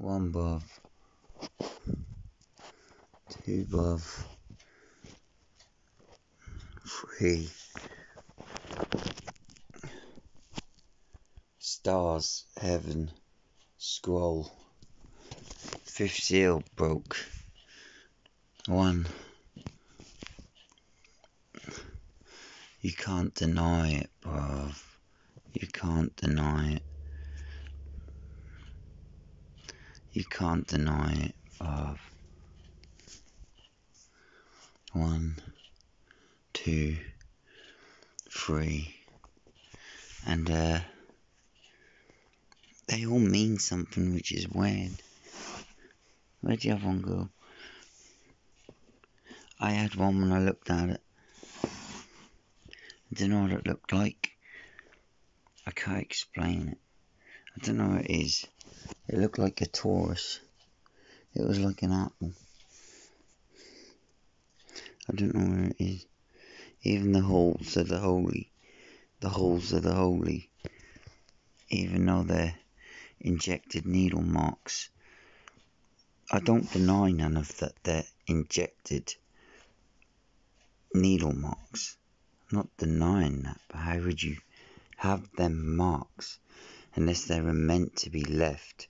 One buff. Two buff. Three. Stars, heaven, scroll. Fifth seal broke. One. You can't deny it, bruv. You can't deny it. You can't deny it. One, two, three. And, uh, they all mean something which is weird. Where'd the other one go? I had one when I looked at it. I don't know what it looked like. I can't explain it. I don't know what it is. It looked like a Taurus. It was like an apple. I don't know where it is. Even the holes of the holy. The holes are the holy. Even though they're injected needle marks. I don't deny none of that they're injected needle marks. I'm not denying that, but how would you have them marks unless they were meant to be left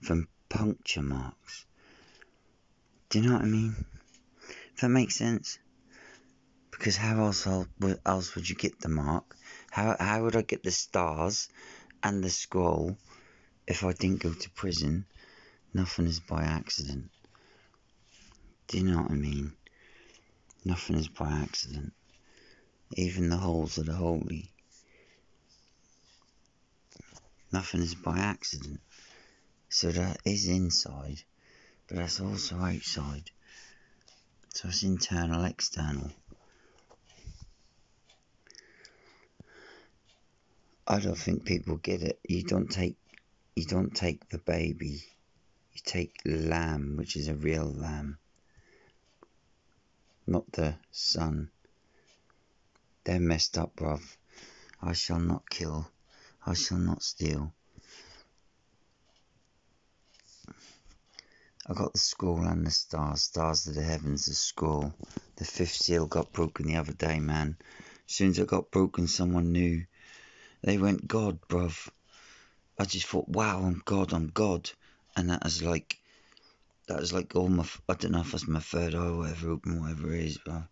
from puncture marks? Do you know what I mean? If that makes sense. Because how else else would you get the mark? How how would I get the stars and the scroll if I didn't go to prison? Nothing is by accident. Do you know what I mean? Nothing is by accident. Even the holes are the holy. Nothing is by accident. So that is inside, but that's also outside. So it's internal, external. I don't think people get it. You don't take you don't take the baby you take lamb, which is a real lamb, not the son. They're messed up, bruv. I shall not kill. I shall not steal. I got the scroll and the stars. Stars of the heavens, the scroll. The fifth seal got broken the other day, man. As soon as it got broken, someone knew. They went, God, bruv. I just thought, wow, I'm God, I'm God and that is like that is like all my I don't know if that's my third eye or whatever whatever it is, but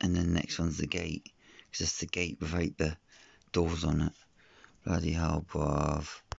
and then the next one's the gate because it's the gate without the doors on it. Bloody hell, bruv.